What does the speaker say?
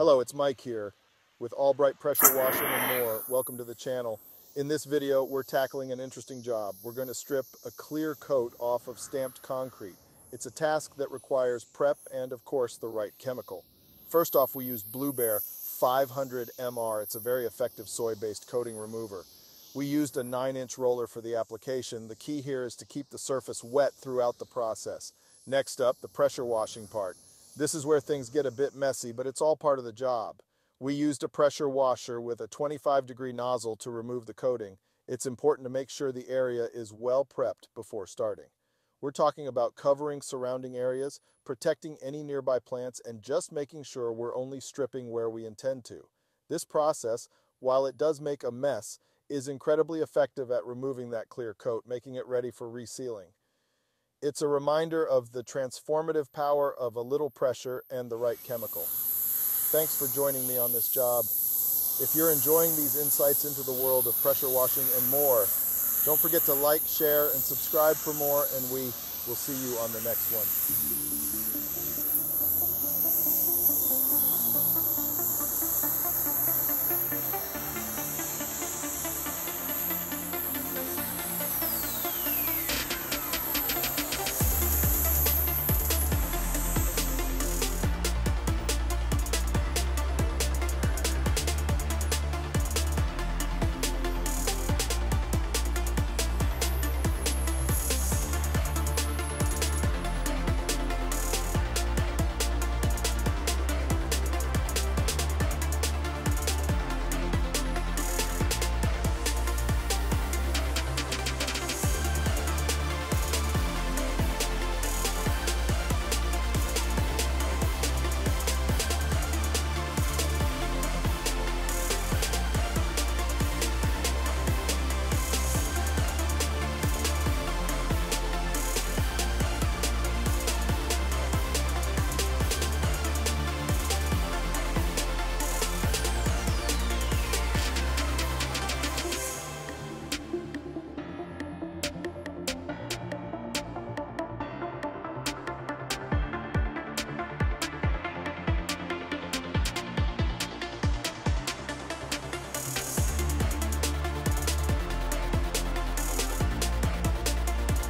Hello, it's Mike here with All Brite Pressure Washing and more. Welcome to the channel. In this video, we're tackling an interesting job. We're going to strip a clear coat off of stamped concrete. It's a task that requires prep and, of course, the right chemical. First off, we use Blue Bear 500 MR. It's a very effective soy-based coating remover. We used a 9-inch roller for the application. The key here is to keep the surface wet throughout the process. Next up, the pressure washing part. This is where things get a bit messy, but it's all part of the job. We used a pressure washer with a 25 degree nozzle to remove the coating. It's important to make sure the area is well prepped before starting. We're talking about covering surrounding areas, protecting any nearby plants, and just making sure we're only stripping where we intend to. This process, while it does make a mess, is incredibly effective at removing that clear coat, making it ready for resealing. It's a reminder of the transformative power of a little pressure and the right chemical. Thanks for joining me on this job. If you're enjoying these insights into the world of pressure washing and more, don't forget to like, share, and subscribe for more, and we will see you on the next one.